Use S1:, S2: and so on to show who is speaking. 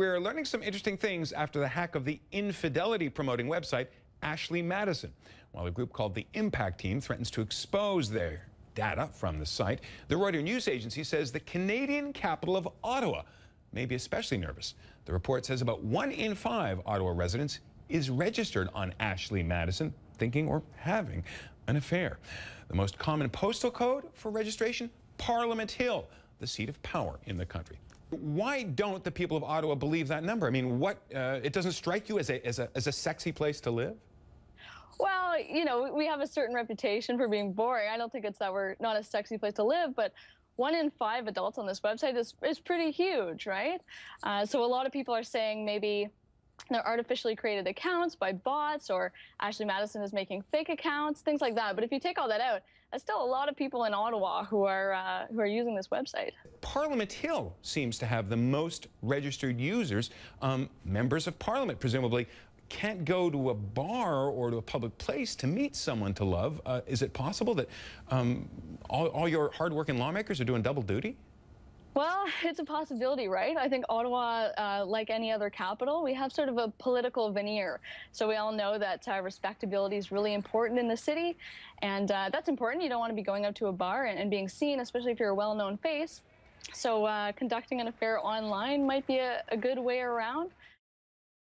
S1: We're learning some interesting things after the hack of the infidelity promoting website Ashley Madison. While a group called the Impact Team threatens to expose their data from the site, the Reuters news agency says the Canadian capital of Ottawa may be especially nervous. The report says about one in five Ottawa residents is registered on Ashley Madison, thinking or having an affair. The most common postal code for registration? Parliament Hill, the seat of power in the country. Why don't the people of Ottawa believe that number? I mean, what, uh, it doesn't strike you as a, as, a, as a sexy place to live?
S2: Well, you know, we have a certain reputation for being boring. I don't think it's that we're not a sexy place to live, but one in five adults on this website is, is pretty huge, right? Uh, so a lot of people are saying maybe they're artificially created accounts by bots or Ashley Madison is making fake accounts, things like that. But if you take all that out, there's still a lot of people in Ottawa who are uh, who are using this website.
S1: Parliament Hill seems to have the most registered users. Um, members of Parliament, presumably, can't go to a bar or to a public place to meet someone to love. Uh, is it possible that um, all, all your hardworking lawmakers are doing double duty?
S2: Well, it's a possibility, right? I think Ottawa, uh, like any other capital, we have sort of a political veneer. So we all know that uh, respectability is really important in the city, and uh, that's important. You don't want to be going out to a bar and, and being seen, especially if you're a well-known face. So uh, conducting an affair online might be a, a good way around.